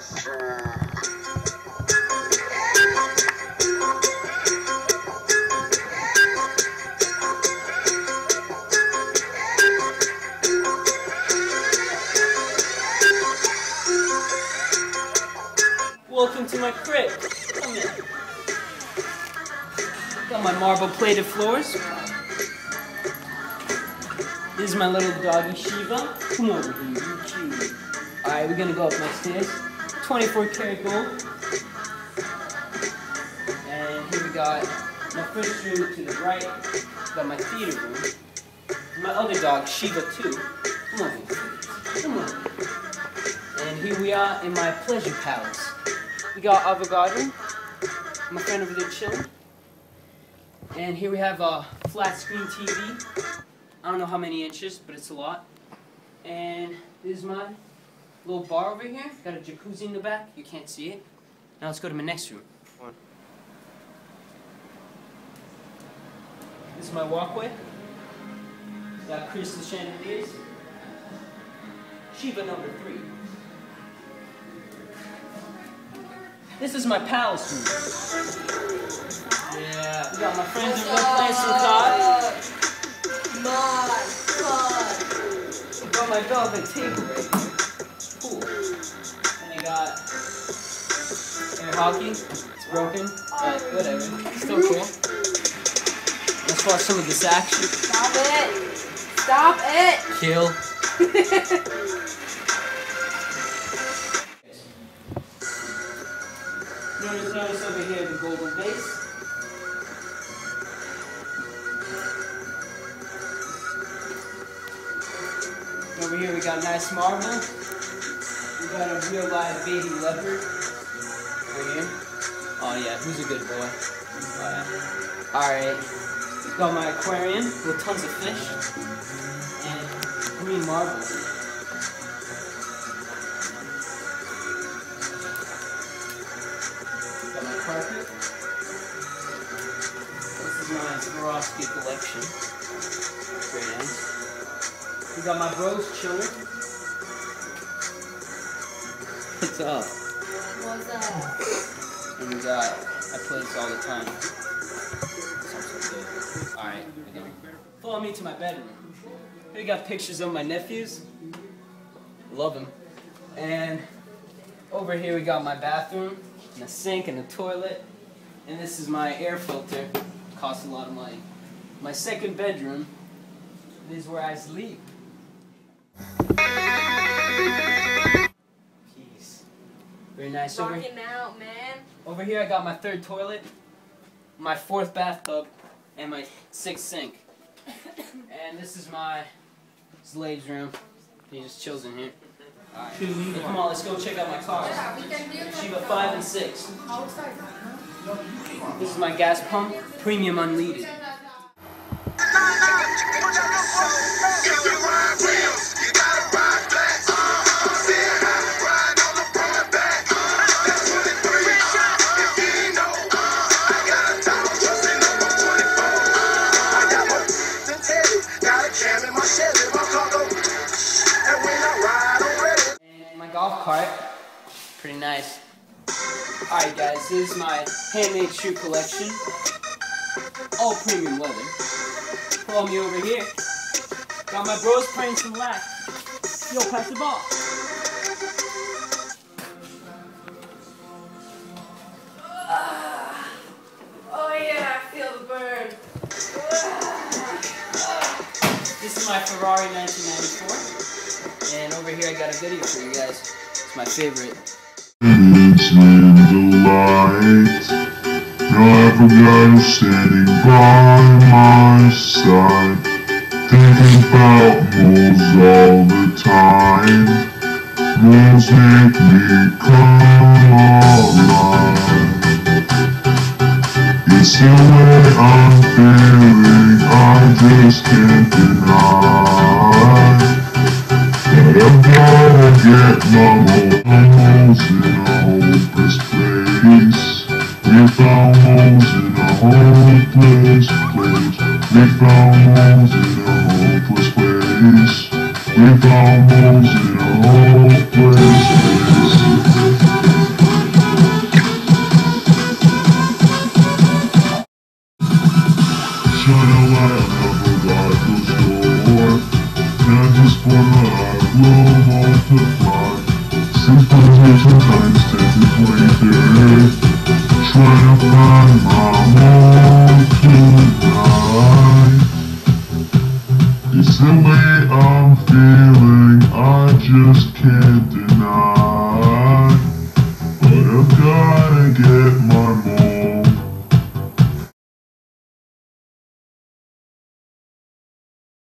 Welcome to my crib. Come in. Got my marble plated floors. This is my little doggy Shiva. Come over here, you. Alright, we're gonna go up my stairs. 24 karat gold. And here we got my first room to the right. Got my theater room. My other dog, Shiva too. Come here. Come on. And here we are in my pleasure palace. We got Avogadro, my friend over there chilling. And here we have a flat screen TV. I don't know how many inches, but it's a lot. And this is my little bar over here. Got a jacuzzi in the back. You can't see it. Now let's go to my next room. This is my walkway. Got crystal chandeliers. Shiva number three. This is my palace room. Yeah, we got my friends over there playing some cards. My God. We got my velvet table right here. Air hockey. It's broken, but whatever. Still cool. Let's watch some of this action. Stop it. Stop it. Kill. Notice, notice over here the golden vase. Over here we got nice marble. We got a real live baby leopard. Over here. Oh yeah, who's a good boy? Oh yeah. Alright. Got my aquarium with tons of fish. And green marble. Got my carpet. This is my Swarovski collection. Great ends. We got my bros chilling. What's up? What's that? And got, I play this all the time. Alright. Follow me to my bedroom. Here we got pictures of my nephews. Love them. And over here we got my bathroom, and a sink and a toilet. And this is my air filter. Costs a lot of money. My second bedroom is where I sleep. Very nice. Over out, man. over here I got my third toilet, my fourth bathtub, and my sixth sink. and this is my slave's room. He just chills in here. Alright. Hey, come on, let's go check out my cars. Yeah, we Shiba 5 and 6. This is my gas pump, premium unleaded. Golf cart, pretty nice. Alright guys, this is my handmade shoe collection. All premium leather. Follow me over here. Got my bros playing some lax. Yo, pass the ball. Ah. Oh yeah, I feel the burn. This is my Ferrari 1994. And over here I got a video for you guys. It's my favorite. It's in the light. Now I forgot you standing by my side. Thinking about moles all the time. Moles make me come alive. It's the way I'm feeling, place, place. We found holes in a hopeless place. We found holes in a hopeless place. Shadow, I never got the score. And this corner, I will multiply. It's the way I'm feeling, I just can't deny.